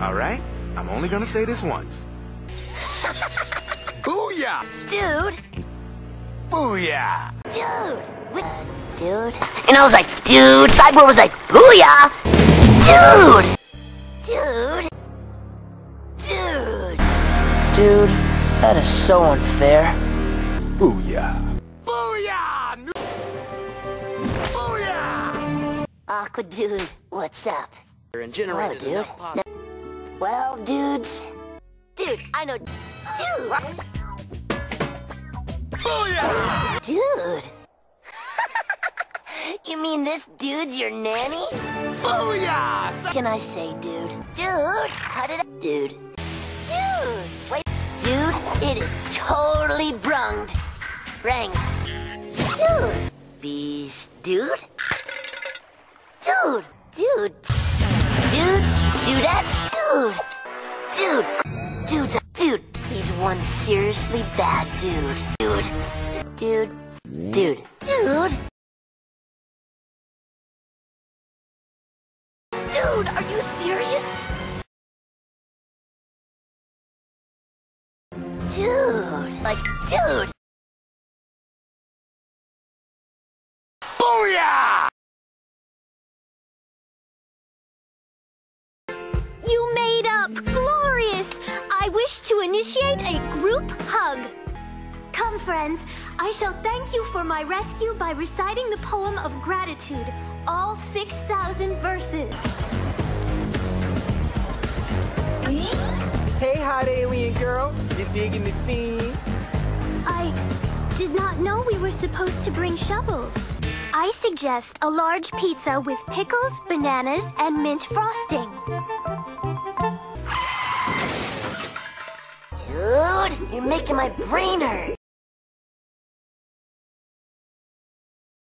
Alright? I'm only gonna say this once. Booyah! Dude! Booyah! Dude! What? Dude? And I was like, dude! Cyborg was like, booyah! Dude! Dude! Dude! Dude, that is so unfair. Booyah! Booyah! Booyah! Aqua Dude, what's up? and Oh, generated dude. Well, dudes. Dude, I know. Oh, dude! Booyah! Dude! you mean this dude's your nanny? Oh, Booyah! can I say, dude? Dude, how did I... Dude. Dude! Wait. Dude, it is totally brunged. Ranged. Dude. Bees. Dude? Dude. Dude. Dudes. Dudettes. Dude. Dude. Dude's a dude. He's one seriously bad dude. Dude. Dude. Dude. Dude. Dude, are you serious? Dude, like, dude. Glorious! I wish to initiate a group hug. Come, friends. I shall thank you for my rescue by reciting the poem of gratitude, all 6,000 verses. Hey, hot alien girl. You digging the scene? I did not know we were supposed to bring shovels. I suggest a large pizza with pickles, bananas, and mint frosting. You're making my brain hurt.